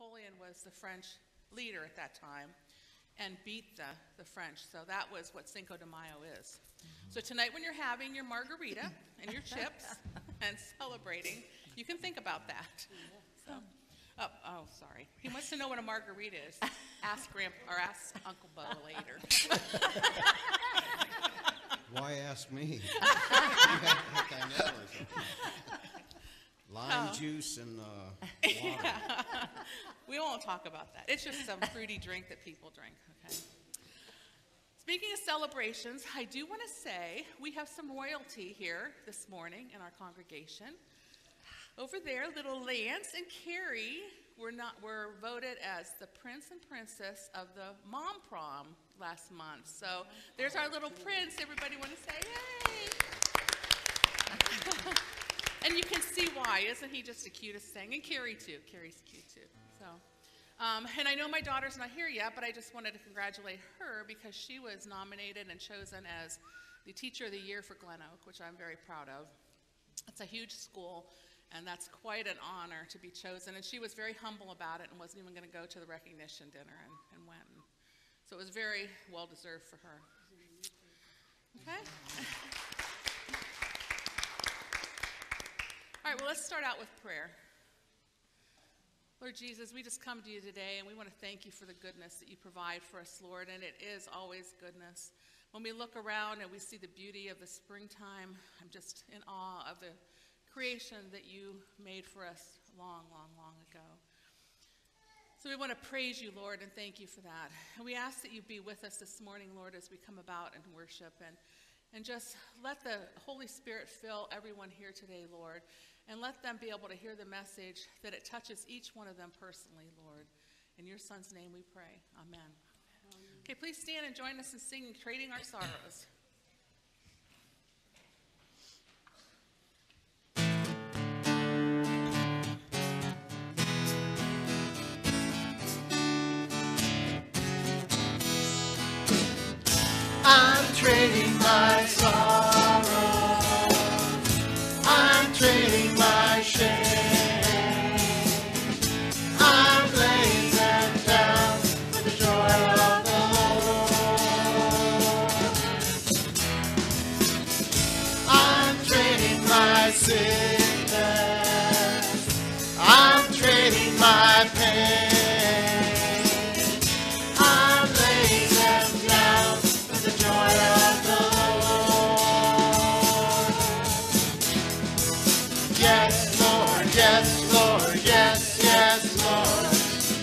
Napoleon was the French leader at that time and beat the, the French. So that was what Cinco de Mayo is. So tonight, when you're having your margarita and your chips and celebrating, you can think about that. So, oh, oh, sorry. He wants to know what a margarita is. Ask Grandpa or ask Uncle Bo later. Why ask me? You act like I know or something. Lime Oh. juice and uh, water. We won't talk about that. It's just some fruity drink that people drink, okay? Speaking of celebrations, I do want to say we have some royalty here this morning in our congregation. Over there, little Lance and Carrie were not were voted as the prince and princess of the mom prom last month. So there's our little prince. Everybody want to say yay? And you can see why. Isn't he just the cutest thing? And Carrie, too. Carrie's cute, too. So, um, and I know my daughter's not here yet, but I just wanted to congratulate her because she was nominated and chosen as the Teacher of the Year for Glen Oak, which I'm very proud of. It's a huge school, and that's quite an honor to be chosen. And she was very humble about it and wasn't even going to go to the recognition dinner and, and went. So it was very well deserved for her. Okay? All right, well, let's start out with prayer. Lord Jesus, we just come to you today and we want to thank you for the goodness that you provide for us, Lord, and it is always goodness. When we look around and we see the beauty of the springtime, I'm just in awe of the creation that you made for us long, long, long ago. So we want to praise you, Lord, and thank you for that. And we ask that you be with us this morning, Lord, as we come about and worship and and just let the Holy Spirit fill everyone here today, Lord, and let them be able to hear the message that it touches each one of them personally, Lord. In your Son's name we pray. Amen. Okay, please stand and join us in singing Trading Our Sorrows. I'm trading my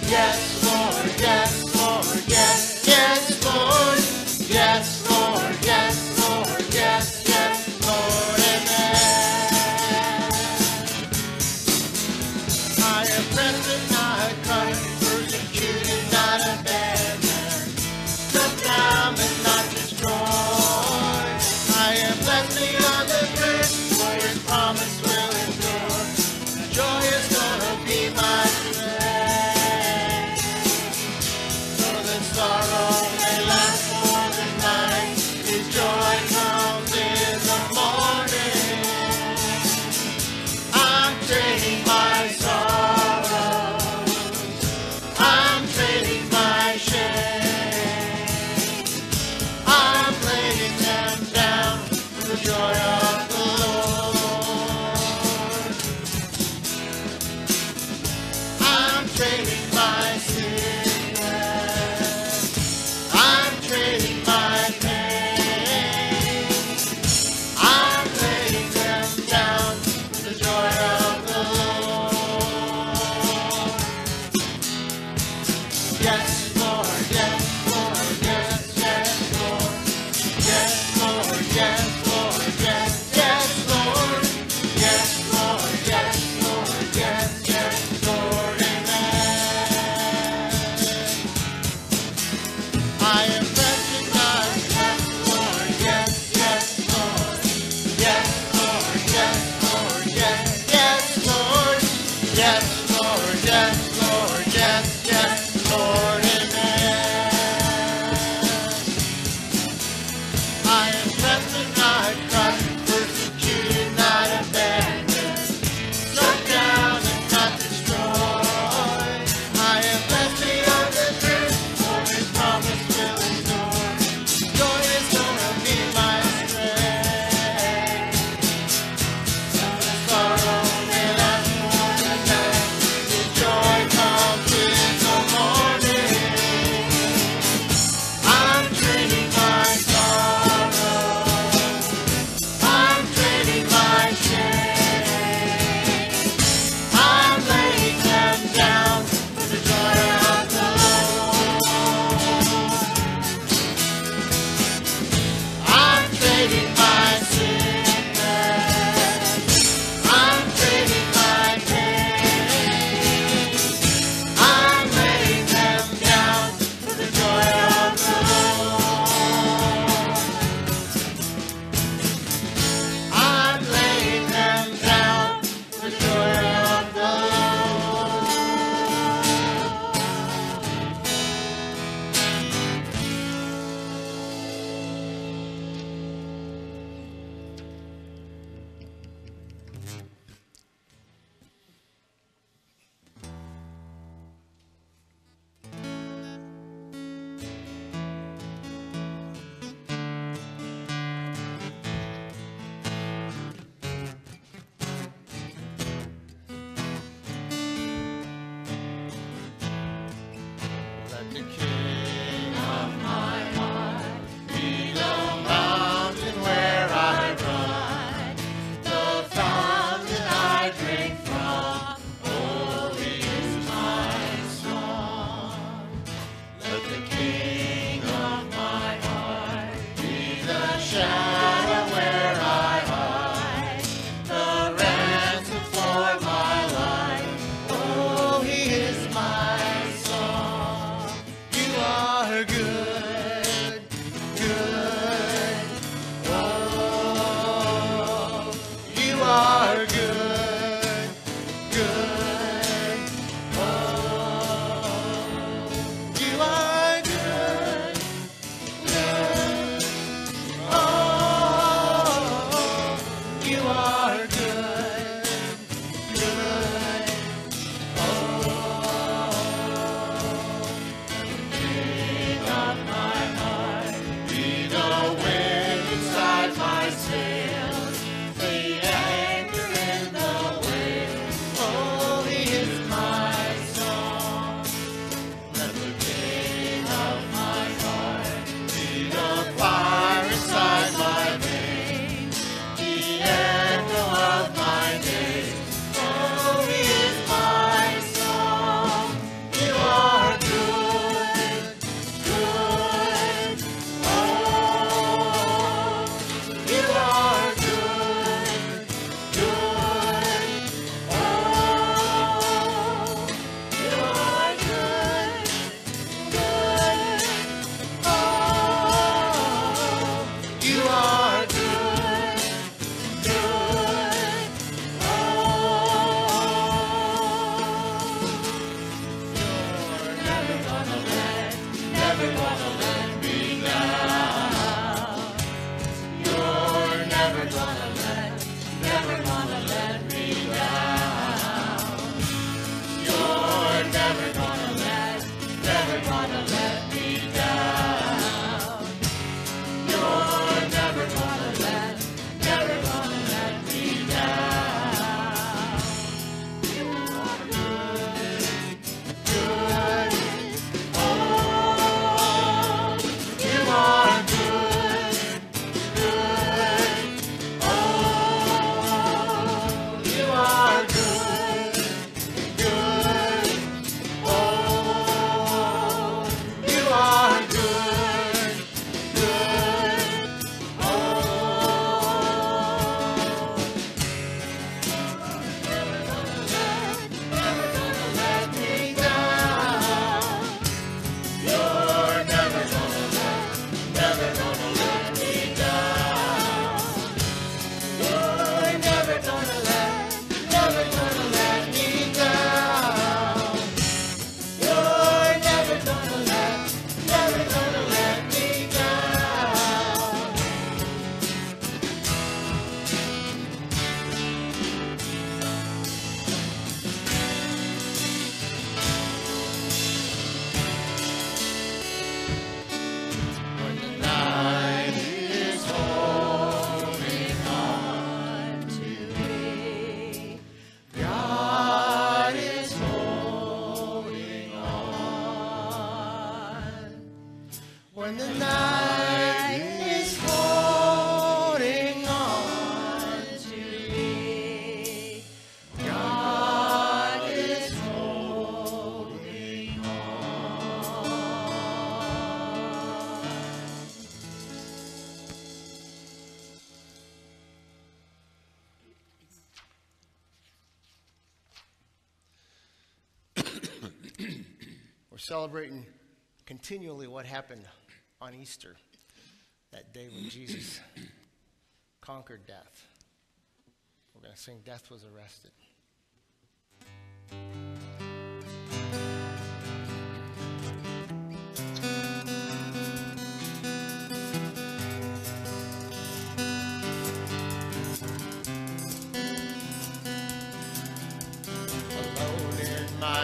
Yes, my sickness. Dr. King. good. not. everyone celebrating continually what happened on Easter, that day when Jesus conquered death. We're going to sing Death Was Arrested.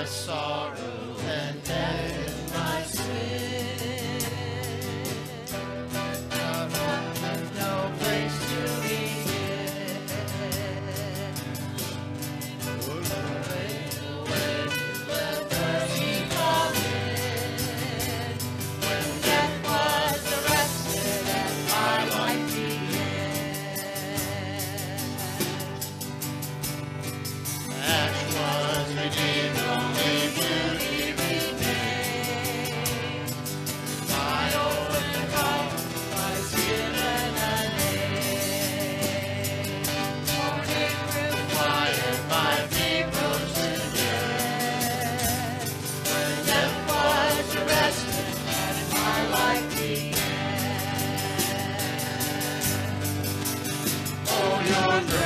sorrow. your name.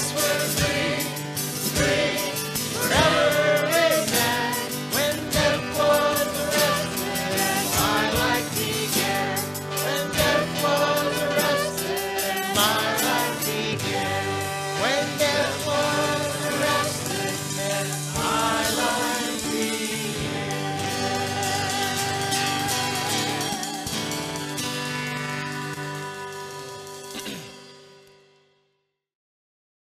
this was